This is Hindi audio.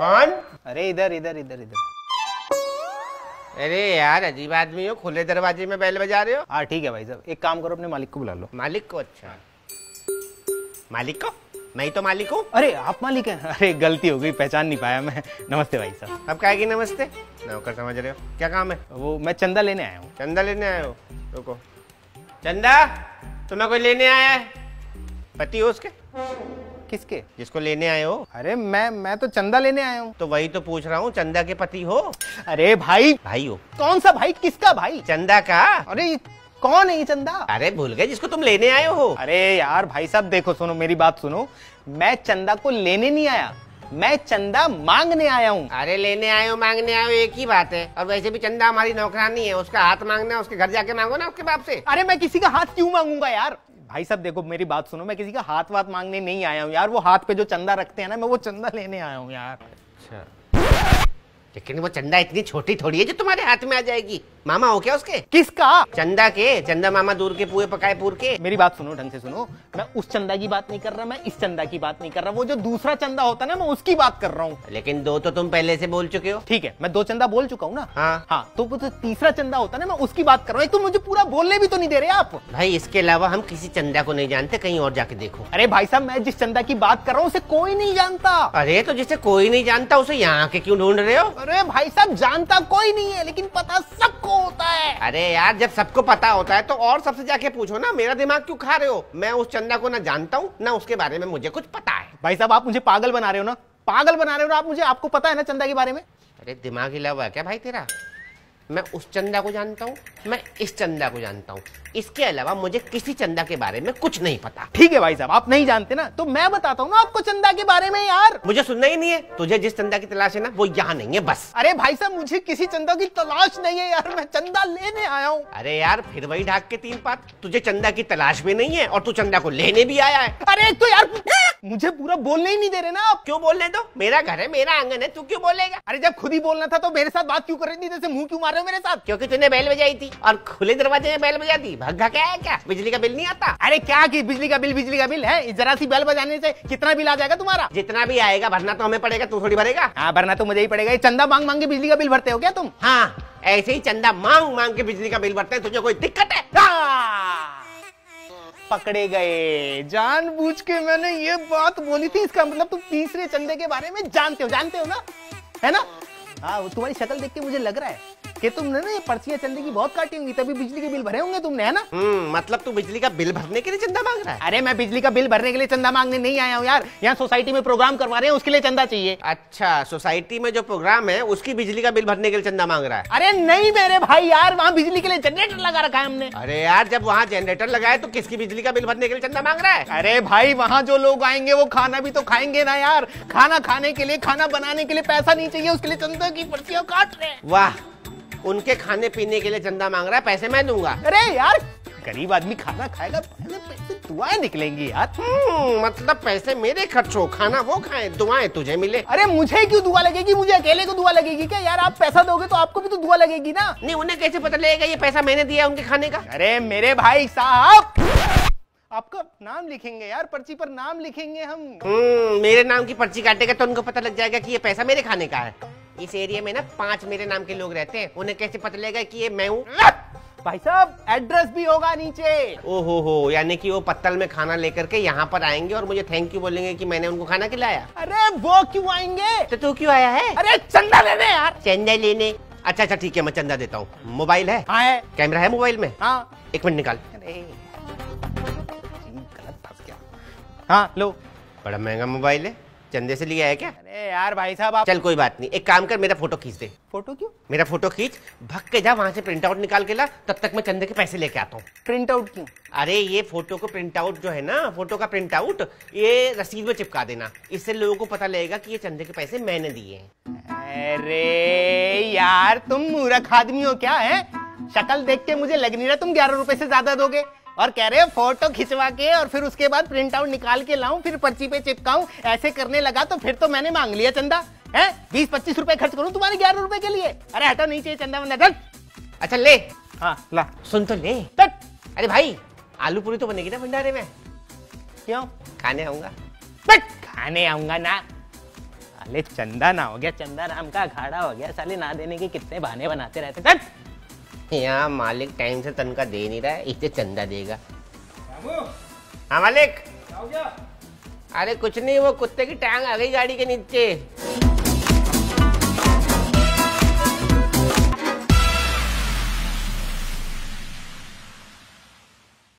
कौन? अरे इधर इधर इधर इधर। अरे यार अजीब आदमी हो खुले दरवाजे में बैल बजा रहे हो। हाँ ठीक है भाई साहब। एक काम करो अपने मालिक को बुला लो। मालिक को? अच्छा। मालिक को? मैं ही तो मालिक हूँ। अरे आप मालिक हैं? अरे गलती हो गई पहचान नहीं पाया मैं। नमस्ते भाई साहब। अब क्या की नमस्ते? नौकर समझ रहे हो। क्या काम है? वो मैं चंदा लेने आया हूँ। चंदा लेने आए हो? रुको। चंदा तुम्हें कोई लेने आया है? पति हो उसके? किसके? जिसको लेने आए हो। अरे मैं मैं तो चंदा लेने आया हूँ। तो वही तो पूछ रहा हूँ चंदा के पति हो। अरे भाई। भाई हो। कौन सा भाई? किसका भाई? चंदा का? अरे कौन है ये चंदा? अरे भूल गए जिसको तुम लेने आए हो। अरे यार भाई साहब देखो सुनो मेरी बात सुनो। मैं चंदा को लेने नहीं आया। मैं चंदा मांगने आया हूँ। अरे लेने आए हो मांगने आयो एक ही बात है। और वैसे भी चंदा हमारी नौकरानी है उसका हाथ मांगना है उसके घर जाके मांगो ना उसके बाप से। अरे मैं किसी का हाथ क्यों मांगूँगा यार? भाई साहब देखो मेरी बात सुनो मैं किसी का हाथ वाथ मांगने नहीं आया हूँ यार वो हाथ पे जो चंदा रखते हैं ना मैं वो चंदा लेने आया हूँ यार। अच्छा। लेकिन वो चंदा इतनी छोटी थोड़ी है जो तुम्हारे हाथ में आ जाएगी। मामा हो क्या उसके? किसका? चंदा के चंदा मामा दूर के पुए पकाए पूर के। मेरी बात सुनो ढंग से सुनो। मैं उस चंदा की बात नहीं कर रहा मैं इस चंदा की बात नहीं कर रहा। वो जो दूसरा चंदा होता ना मैं उसकी बात कर रहा हूँ। लेकिन दो तो तुम पहले से बोल चुके हो। ठीक है मैं दो चंदा बोल चुका हूँ ना? हाँ। हाँ तो वो जो तीसरा चंदा होता ना मैं उसकी बात कर रहा हूँ। एक तो मुझे पूरा बोलने भी तो नहीं दे रहे आप। भाई इसके अलावा हम किसी चंदा को नहीं जानते कहीं और जाके देखो। अरे भाई साहब मैं जिस चंदा की बात कर रहा हूँ उसे कोई नहीं जानता। अरे तो जिसे कोई नहीं जानता उसे यहाँ के क्यों ढूंढ रहे हो? अरे भाई साहब जानता कोई नहीं है लेकिन पता सबको होता है। अरे यार जब सबको पता होता है तो और सबसे जाके पूछो ना मेरा दिमाग क्यों खा रहे हो? मैं उस चंदा को ना जानता हूँ ना उसके बारे में मुझे कुछ पता है। भाई साहब आप मुझे पागल बना रहे हो ना? पागल बना रहे हो ना आप मुझे आपको पता है ना चंदा के बारे में? अरे दिमाग हिला हुआ है क्या भाई तेरा? मैं उस चंदा को जानता हूँ मैं इस चंदा को जानता हूँ। इसके अलावा मुझे किसी चंदा के बारे में कुछ नहीं पता। ठीक है भाई साहब आप नहीं जानते ना तो मैं बताता हूँ ना आपको चंदा के बारे में यार। मुझे सुनना ही नहीं है तुझे जिस चंदा की तलाश है ना वो यहाँ नहीं है बस। अरे भाई साहब मुझे किसी चंदा की तलाश नहीं है यार मैं चंदा लेने आया हूँ। अरे यार फिर वही ढाक के तीन पात तुझे चंदा की तलाश भी नहीं है और तू चंदा को लेने भी आया है। अरे तो यार मुझे पूरा बोलने ही नहीं दे रहे ना आप। क्यों बोलने दो? मेरा घर है मेरा आँगन है तू क्यों बोलेगा? अरे जब खुद ही बोलना था तो मेरे साथ बात क्यों कर रही थी? जैसे मुँह क्यों मार रहे हो मेरे साथ? क्योंकि तूने बैल बजाई थी और खुले दरवाजे में बैल बजा दी। भग्गा क्या है क्या? बिजली का बिल नहीं आता? अरे क्या की बिजली का बिल बिजली का बिल है? जरा सी बैल बजाने से कितना बिल आ जाएगा तुम्हारा? जितना भी आएगा भरना तो हमें पड़ेगा तू थोड़ी भरेगा। हाँ भरना तो मुझे ही पड़ेगा। ये चंदा मांग मांग के बिजली का बिल भरते हो क्या तुम? हाँ ऐसे ही चंदा मांग मांग के बिजली का बिल भरते हैं। तुझे कोई दिक्कत है? आ! पकड़े गए। जानबूझ के मैंने ये बात बोली थी, इसका मतलब तुम तीसरे चंदे के बारे में जानते हो जानते हो ना? है ना? हाँ तुम्हारी शक्ल देख के मुझे लग रहा है। कि तुमने ना ये पर्चियाँ चंदे की बहुत काटी होंगी तभी बिजली के बिल भरे होंगे तुमने है ना? हम्म मतलब तू बिजली का बिल भरने के लिए चंदा मांग रहा है? अरे मैं बिजली का बिल भरने के लिए चंदा मांगने नहीं आया हूँ यार। यहाँ सोसाइटी में प्रोग्राम करवा रहे हैं उसके लिए चंदा चाहिए। अच्छा सोसाइटी में जो प्रोग्राम है उसकी बिजली का बिल भरने के लिए चंदा मांग रहा है? अरे नहीं मेरे भाई यार वहाँ बिजली के लिए जनरेटर लगा रखा है हमने। अरे यार जब वहाँ जनरेटर लगाए तो किसकी बिजली का बिल भरने के लिए चंदा मांग रहा है? अरे भाई वहाँ जो लोग आएँगे वो खाना भी तो खाएँगे ना यार। खाना खाने के लिए खाना बनाने के लिए पैसा नहीं चाहिए उसके लिए चंदा की पर्चियाँ काट रहे हैं। वाह उनके खाने पीने के लिए चंदा मांग रहा है पैसे मैं दूँगा। अरे यार! गरीब आदमी खाना खाएगा पहले पैसे दुआएँ निकलेंगी यार। हम्म, मतलब पैसे मेरे खर्च हो खाना वो खाए दुआएँ तुझे मिले। अरे मुझे क्यों दुआ लगेगी? मुझे अकेले को दुआ लगेगी क्या यार? आप पैसा दोगे तो आपको भी तो दुआ लगेगी ना? नहीं उन्हें कैसे पता लगेगा ये पैसा मैंने दिया उनके खाने का? अरे मेरे भाई साहब! आपका नाम लिखेंगे यार पर्ची पर नाम लिखेंगे हम। हम्म, मेरे नाम की पर्ची काटेगा तो उनको पता लग जाएगा कि ये पैसा मेरे खाने का है। इस एरिया में ना पाँच मेरे नाम के लोग रहते हैं। उन्हें कैसे पता लगेगा कि ये मैं हूँ? भाई साहब एड्रेस भी होगा नीचे। ओहो हो यानी कि वो पत्तल में खाना लेकर के यहाँ पर आएँगे और मुझे थैंक यू बोलेंगे कि मैंने उनको खाना खिलाया। अरे वो क्यों आएँगे? तो तू क्यों आया है? अरे चंदा लेने यार। चंदा लेने। अच्छा अच्छा ठीक है मैं चंदा देता हूँ। मोबाइल है? हाँ है। कैमरा है मोबाइल में? हाँ। एक मिनट निकाल। गलत फंस गया। हाँ लो। बड़ा महँगा मोबाइल है। चंदे से लिया है क्या? अरे यार भाई साहब आप चल कोई बात नहीं। एक काम कर मेरा फ़ोटो खींच दे। फ़ोटो क्यों? मेरा फ़ोटो खींच। भग के जा वहाँ से प्रिंट आउट निकाल के ला तब तक मैं चंदे के पैसे लेके आता हूँ। प्रिंट आउट क्यों? अरे ये फ़ोटो को प्रिंट आउट जो है ना फ़ोटो का प्रिंट आउट ये रसीद में चिपका देना। इससे लोगों को पता लगेगा कि ये चंदे के पैसे मैंने दिए हैं। अरे यार तुम मूर्ख आदमी हो क्या है? शक्ल देख के मुझे लग नहीं रहा तुम ग्यारह रुपए से ज़्यादा दोगे। और कह रहे हो फ़ोटो खिंचवा के और फिर उसके बाद प्रिंट आउट निकाल के लाऊं फिर पर्ची पे चिपकाऊं ऐसे करने लगा तो फिर तो मैंने मांग लिया चंदा। है? बीस पच्चीस रुपए खर्च करूँ तुम्हारे ग्यारह रुपए के लिए? अरे हटो नहीं चाहिए चंदा चल अच्छा ले। हाँ। ला। सुन तो ले। तट अरे भाई आलू पूरी तो बनेगी ना भंडारे में? क्यों? खाने आऊँगा। बट। खाने आऊँगा ना। अरे चंदा ना हो गया चंदा नाम का अखाड़ा हो गया। साले ना देने के कितने बहाने बनाते रहते चल यहाँ मालिक टाइम से तनखा दे नहीं रहा है इसे चंदा देगा। हाँ मालिक? अरे कुछ नहीं वो कुत्ते की टांग आ गई गाड़ी के नीचे।